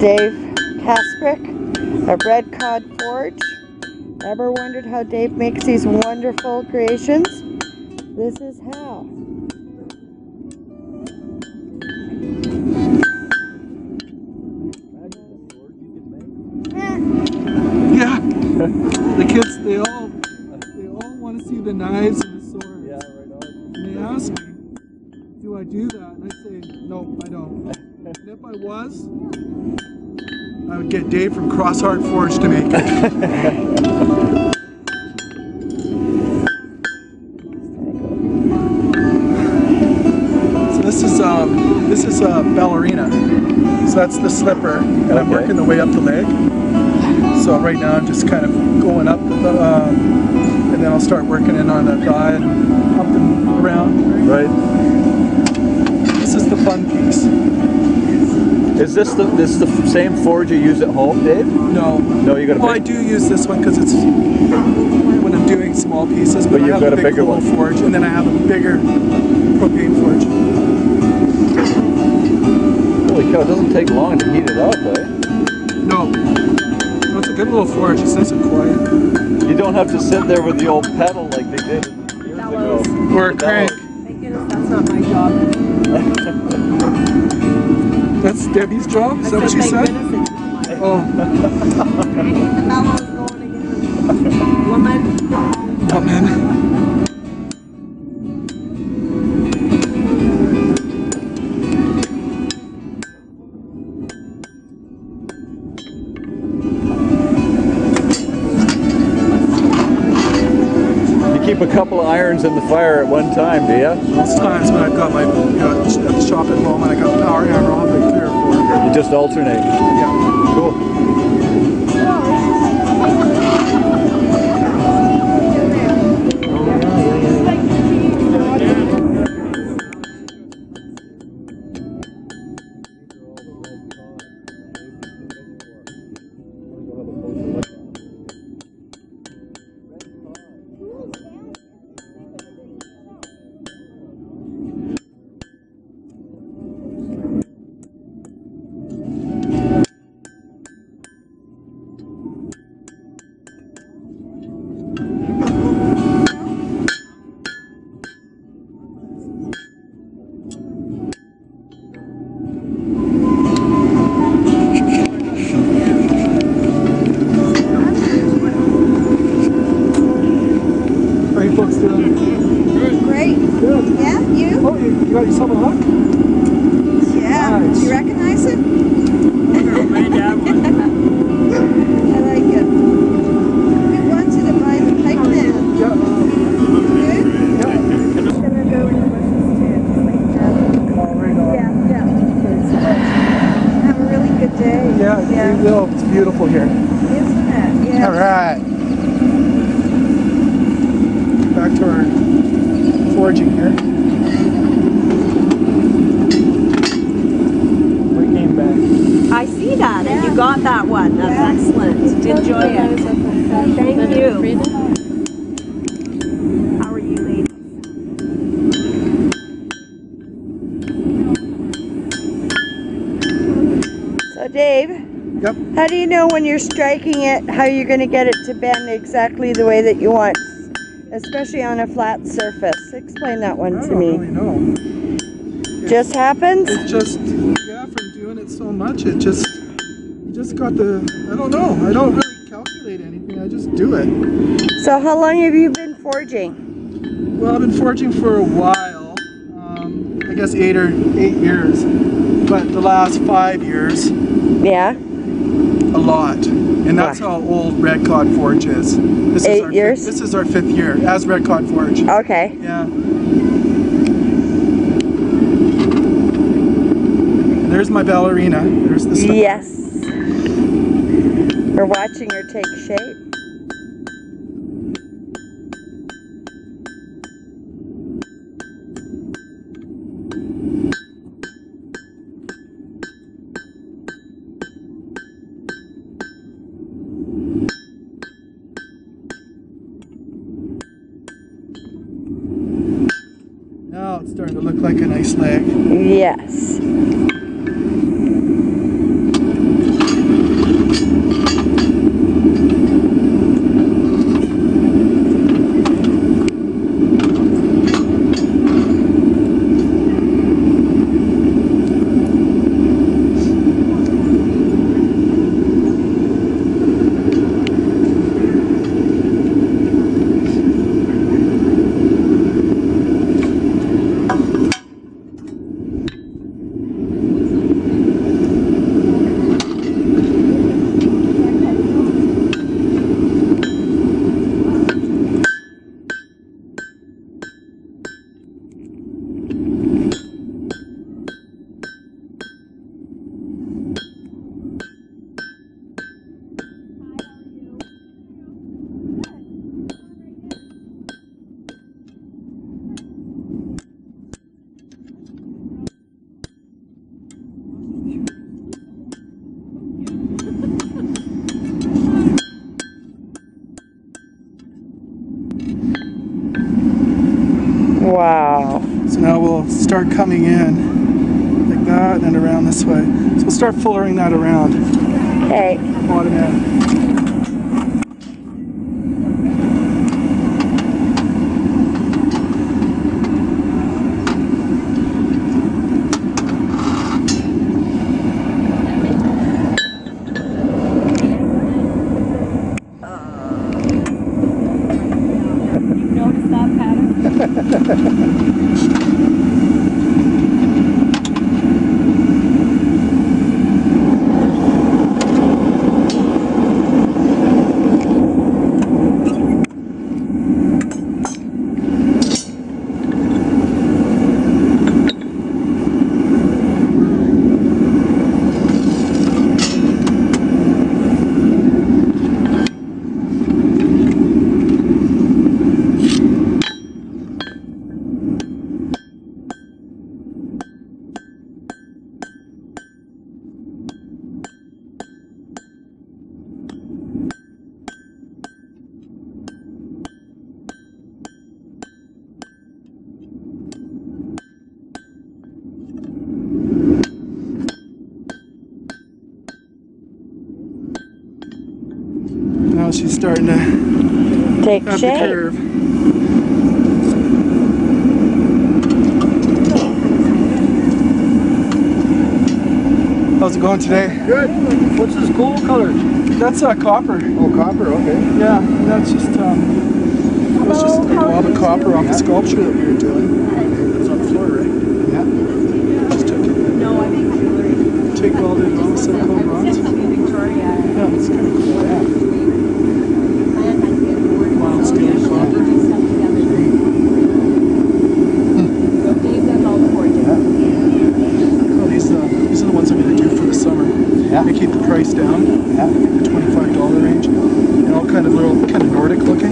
Dave Kasprick of Red Cod Forge. Ever wondered how Dave makes these wonderful creations? This is how. Yeah. the kids, they all, they all want to see the knives and the swords. Yeah, right on. And they ask me, do I do that? And I say, no, I don't. And if I was, I would get Dave from Crossheart Forge to make it. so this is um, this is a ballerina. So that's the slipper, and I'm working the way up the leg. So right now I'm just kind of going up the, um, and then I'll start working in on the thigh and up and around. Right. This is the fun piece. Is this the this the same forge you use at home, Dave? No. No, you got a Well, I do use this one because it's when I'm doing small pieces, but, But I you've have got a big bigger cool one. forge, and then I have a bigger propane forge. Holy cow! It doesn't take long to heat it up, eh? No. no it's a good little forge. It's nice and quiet. You don't have to sit there with the old pedal like they did years ago. Or a crank. Thank goodness that's not my job. That's Debbie's job. Is that what she said? goodness it's not my Oh, The mellow's going again. Woman. man. You keep a couple of irons in the fire at one time, do you? Most times when I've got my you know, at the shop at home and I got power hammer on, You just alternate. Yeah. Cool. Foraging here. We came back. I see that, and you got that one. That's excellent. Enjoy it. Thank you. How are you, ladies? So Dave, Yep. how do you know when you're striking it, how you're gonna get it to bend exactly the way that you want? Especially on a flat surface. Explain that one I to don't me. really know. Just happens? It's just, yeah, from doing it so much, it just, you just got the, I don't know. I don't really calculate anything. I just do it. So how long have you been forging? Well, I've been foraging for a while. Um, I guess eight or eight years. But the last five years, Yeah? a lot. And that's how old Red Cod Forge is. This Eight is our years? Fifth, this is our fifth year as Red Cod Forge. Okay. Yeah. There's my ballerina. There's the. Yes. We're watching her take shape. Like a nice leg. Yes. Wow. So now we'll start coming in like that and around this way. So we'll start fullering that around. Okay. Bottom end. You noticed that pattern? Now she's starting to Take have the shape. curve. How's it going today? Good. What's this cool color? That's uh, copper. Oh, copper. Okay. Yeah, that's just um, it was just a blob of copper off the sculpture that we were doing. It's on the floor, right? Yeah. Just took it. No, I think jewelry. Take welded raw silicone bronze. Victoria. Yeah, it's kind of cool. Yeah. Mild steel copper. Dave does all the forging. Well, these, uh, these are the ones I'm going to do for Uh, the ones that we have to do for the summer. Yeah. They keep the price down, the twenty-five dollar range, and all kind of little, kind of Nordic looking.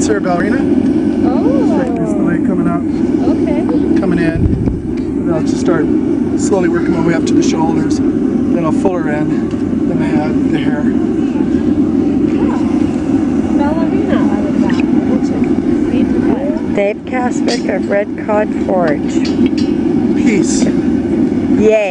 A dancer, a ballerina. There's the Oh, leg coming up, okay. coming in. And then I'll just start slowly working my way up to the shoulders. Then I'll fuller in, then the head, the hair. Ballerina, I like that. Read the book. Dave Kasprick of Red Cod Forge. Peace. Yay.